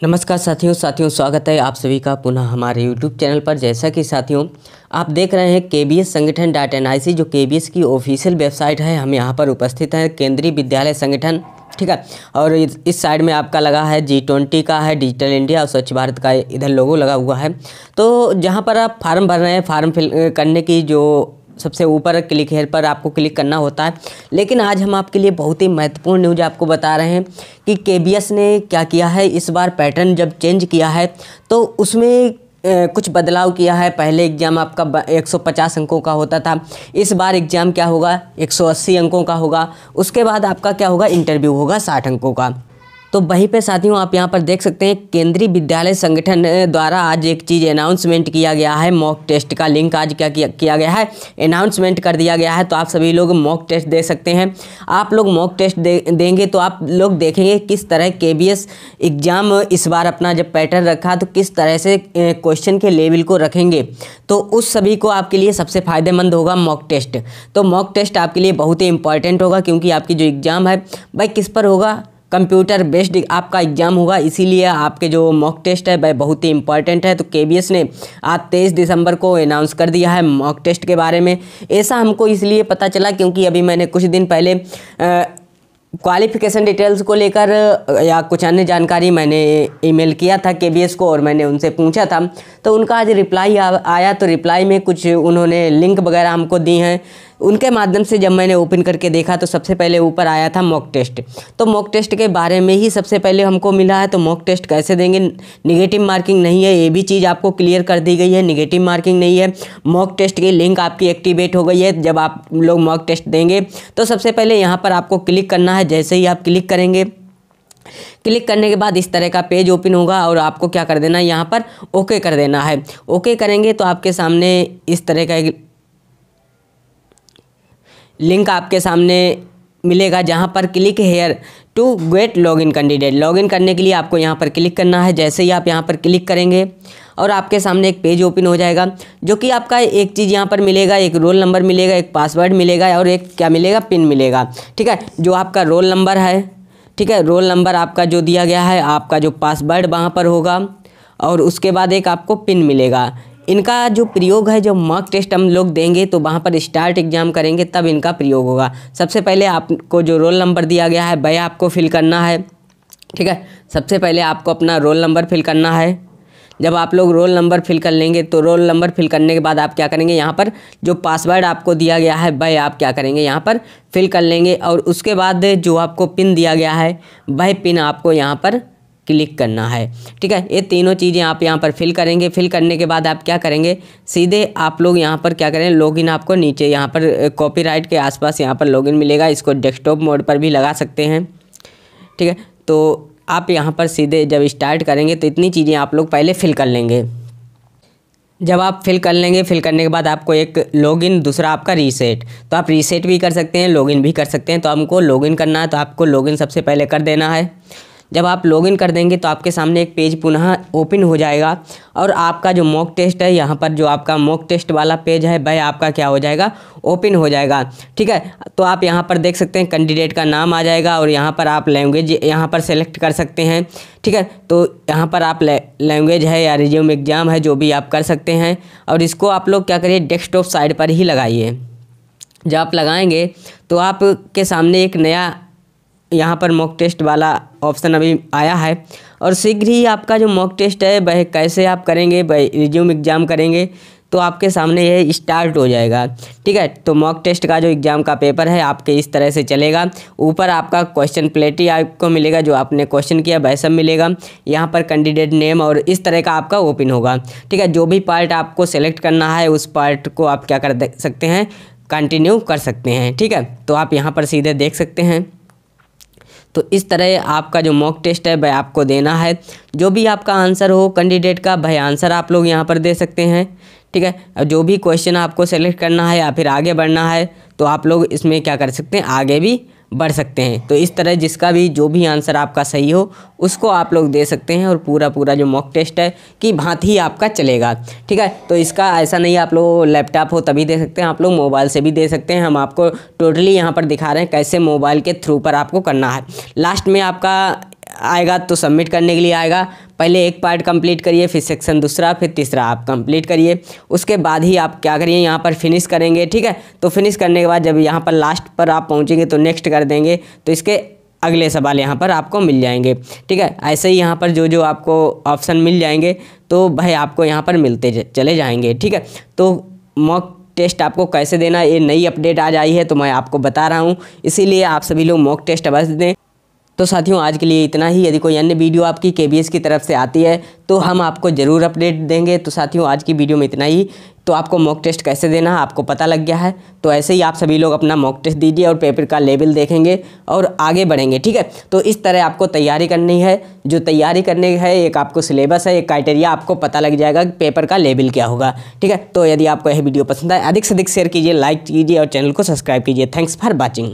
नमस्कार साथियों साथियों, स्वागत है आप सभी का पुनः हमारे YouTube चैनल पर। जैसा कि साथियों, आप देख रहे हैं के B B Sangathan dot N I C जो के बी एस की ऑफिशियल वेबसाइट है। हम यहाँ पर उपस्थित हैं केंद्रीय विद्यालय संगठन, ठीक है? और इस साइड में आपका लगा है जी ट्वेंटी का है डिजिटल इंडिया और स्वच्छ भारत का इधर लोगो लगा हुआ है। तो जहाँ पर आप फार्म भर रहे हैं फार्म फिल करने की जो सबसे ऊपर क्लिक हेयर पर आपको क्लिक करना होता है। लेकिन आज हम आपके लिए बहुत ही महत्वपूर्ण न्यूज़ आपको बता रहे हैं कि के ने क्या किया है? इस बार पैटर्न जब चेंज किया है तो उसमें कुछ बदलाव किया है। पहले एग्ज़ाम आपका 150 अंकों का होता था। इस बार एग्ज़ाम क्या होगा? 180 अंकों का होगा। उसके बाद आपका क्या होगा? इंटरव्यू होगा 60 अंकों का। तो वहीं पे साथियों आप यहाँ पर देख सकते हैं केंद्रीय विद्यालय संगठन द्वारा आज एक चीज़ अनाउंसमेंट किया गया है। मॉक टेस्ट का लिंक आज क्या किया, गया है? अनाउंसमेंट कर दिया गया है तो आप सभी लोग मॉक टेस्ट दे सकते हैं। आप लोग मॉक टेस्ट दे देंगे तो आप लोग देखेंगे किस तरह के एग्ज़ाम इस बार अपना जब पैटर्न रखा तो किस तरह से क्वेश्चन के लेवल को रखेंगे। तो उस सभी को आपके लिए सबसे फ़ायदेमंद होगा मॉक टेस्ट तो मॉक टेस्ट आपके लिए बहुत ही इंपॉर्टेंट होगा क्योंकि आपकी जो एग्ज़ाम है भाई किस पर होगा? कंप्यूटर बेस्ड आपका एग्ज़ाम होगा, इसीलिए आपके जो मॉक टेस्ट है, वह बहुत ही इंपॉर्टेंट है। तो के ने आज तेईस दिसंबर को अनाउंस कर दिया है मॉक टेस्ट के बारे में। ऐसा हमको इसलिए पता चला क्योंकि अभी मैंने कुछ दिन पहले क्वालिफिकेशन डिटेल्स को लेकर या कुछ अन्य जानकारी मैंने ईमेल किया था के को और मैंने उनसे पूछा था। तो उनका आज रिप्लाई आया। तो रिप्लाई में कुछ उन्होंने लिंक वगैरह हमको दी हैं। उनके माध्यम से जब मैंने ओपन करके देखा तो सबसे पहले ऊपर आया था मॉक टेस्ट तो मॉक टेस्ट के बारे में ही सबसे पहले हमको मिला है तो मॉक टेस्ट कैसे देंगे? निगेटिव मार्किंग नहीं है, ये भी चीज़ आपको क्लियर कर दी गई है निगेटिव मार्किंग नहीं है। मॉक टेस्ट की लिंक आपकी एक्टिवेट हो गई है, जब आप लोग मॉक टेस्ट देंगे तो सबसे पहले यहाँ पर आपको क्लिक करना है, जैसे ही आप क्लिक करेंगे। क्लिक करने के बाद इस तरह का पेज ओपन होगा, और आपको क्या कर देना है? यहाँ पर ओके कर देना है। ओके करेंगे तो आपके सामने इस तरह का एक लिंक आपके सामने मिलेगा, जहाँ पर click here to get login candidate login करने के लिए आपको यहाँ पर क्लिक करना है, जैसे ही आप यहाँ पर क्लिक करेंगे और आपके सामने एक पेज ओपन हो जाएगा, जो कि आपका एक चीज़ यहाँ पर मिलेगा, एक रोल नंबर मिलेगा, एक पासवर्ड मिलेगा और एक क्या मिलेगा? पिन मिलेगा। ठीक है? जो आपका रोल नंबर है, ठीक है? रोल नंबर आपका जो दिया गया है, आपका जो पासवर्ड वहाँ पर होगा और उसके बाद एक आपको पिन मिलेगा। इनका जो प्रयोग है, जो मॉक टेस्ट हम लोग देंगे तो वहाँ पर स्टार्ट एग्ज़ाम करेंगे, तब इनका प्रयोग होगा। सबसे पहले आपको जो रोल नंबर दिया गया है, वह आपको फिल करना है। ठीक है? सबसे पहले आपको अपना रोल नंबर फिल करना है। जब आप लोग रोल नंबर फिल कर लेंगे तो रोल नंबर फिल करने के बाद आप क्या करेंगे, यहाँ पर जो पासवर्ड आपको दिया गया है, वह आप क्या करेंगे, यहाँ पर फिल कर लेंगे। और उसके बाद जो आपको पिन दिया गया है, वह पिन आपको यहाँ पर क्लिक करना है। ठीक है? ये तीनों चीज़ें आप यहाँ पर फिल करेंगे। फिल करने के बाद आप क्या करेंगे? सीधे आप लोग यहाँ पर क्या करें? लॉगिन आपको नीचे यहाँ पर कॉपीराइट के आसपास यहाँ पर लॉगिन मिलेगा। इसको डेस्कटॉप मोड पर भी लगा सकते हैं। ठीक है? तो आप यहाँ पर सीधे जब स्टार्ट करेंगे तो इतनी चीज़ें आप लोग पहले फिल कर लेंगे। जब आप फिल कर लेंगे, फिल करने के बाद आपको एक लॉगिन दूसरा आपका रीसेट तो आप रीसेट भी कर सकते हैं लॉगिन भी कर सकते हैं। तो हमको लॉगिन करना है तो आपको लॉगिन सबसे पहले कर देना है। जब आप लॉगिन कर देंगे तो आपके सामने एक पेज पुनः ओपन हो जाएगा और आपका जो मॉक टेस्ट है, यहाँ पर जो आपका मॉक टेस्ट वाला पेज है, वह आपका क्या हो जाएगा? ओपन हो जाएगा। ठीक है? तो आप यहाँ पर देख सकते हैं कैंडिडेट का नाम आ जाएगा और यहाँ पर आप लैंग्वेज यहाँ पर सेलेक्ट कर सकते हैं। ठीक है? तो यहाँ पर आप लैंग्वेज है या रिज्यूम एग्ज़ाम है, जो भी आप कर सकते हैं। और इसको आप लोग क्या करिए डेस्कटॉप साइड पर ही लगाइए। जब आप लगाएँगे तो आपके सामने एक नया यहाँ पर मॉक टेस्ट वाला ऑप्शन अभी आया है। और शीघ्र ही आपका जो मॉक टेस्ट है, वह कैसे आप करेंगे रिज्यूम एग्ज़ाम करेंगे तो आपके सामने यह स्टार्ट हो जाएगा। ठीक है तो मॉक टेस्ट का जो एग्ज़ाम का पेपर है, आपके इस तरह से चलेगा। ऊपर आपका क्वेश्चन प्लेट ही आपको मिलेगा, जो आपने क्वेश्चन किया, वह सब मिलेगा। यहाँ पर कैंडिडेट नेम और इस तरह का आपका ओपन होगा। ठीक है, जो भी पार्ट आपको सेलेक्ट करना है, उस पार्ट को आप क्या कर सकते हैं कंटिन्यू कर सकते हैं। ठीक है तो आप यहाँ पर सीधे देख सकते हैं। तो इस तरह आपका जो मॉक टेस्ट है वह आपको देना है। जो भी आपका आंसर हो कैंडिडेट का, भाई आंसर आप लोग यहाँ पर दे सकते हैं, ठीक है? जो भी क्वेश्चन आपको सेलेक्ट करना है या फिर आगे बढ़ना है तो आप लोग इसमें क्या कर सकते हैं, आगे भी बढ़ सकते हैं। तो इस तरह जिसका भी जो भी आंसर आपका सही हो, उसको आप लोग दे सकते हैं और पूरा पूरा जो मॉक टेस्ट है कि भांति ही आपका चलेगा। ठीक है? तो इसका ऐसा नहीं आप लोग लैपटॉप हो तभी दे सकते हैं, आप लोग मोबाइल से भी दे सकते हैं। हम आपको टोटली यहाँ पर दिखा रहे हैं कैसे मोबाइल के थ्रू पर आपको करना है। लास्ट में आपका आएगा तो सबमिट करने के लिए आएगा। पहले एक पार्ट कंप्लीट करिए, फिर सेक्शन दूसरा, फिर तीसरा। आप कंप्लीट करिए। उसके बाद ही आप क्या करिए, यहाँ पर फिनिश करेंगे, ठीक है? तो फिनिश करने के बाद जब यहाँ पर लास्ट पर आप पहुँचेंगे तो नेक्स्ट कर देंगे। तो इसके अगले सवाल यहाँ पर आपको मिल जाएँगे, ठीक है? ऐसे ही यहाँ पर जो जो आपको ऑप्शन मिल जाएँगे तो भाई आपको यहाँ पर मिलते चले जाएँगे, ठीक है? तो मॉक टेस्ट आपको कैसे देना, ये नई अपडेट आज आई है तो मैं आपको बता रहा हूँ। इसीलिए आप सभी लोग मॉक टेस्ट अवश्य दें। तो साथियों, आज के लिए इतना ही। यदि कोई अन्य वीडियो आपकी के की तरफ़ से आती है तो हम आपको ज़रूर अपडेट देंगे। तो साथियों, आज की वीडियो में इतना ही। तो आपको मॉक टेस्ट कैसे देना है आपको पता लग गया है। तो ऐसे ही आप सभी लोग अपना मॉक टेस्ट दीजिए और पेपर का लेवल देखेंगे और आगे बढ़ेंगे, ठीक है? तो इस तरह आपको तैयारी करनी है। जो तैयारी करने है, एक आपको सिलेबस है, एक क्राइटेरिया आपको पता लग जाएगा कि पेपर का लेवल क्या होगा, ठीक है? तो यदि आपको यह वीडियो पसंद आए, अधिक से अधिक शेयर कीजिए लाइक कीजिए और चैनल को सब्सक्राइब कीजिए। Thanks for watching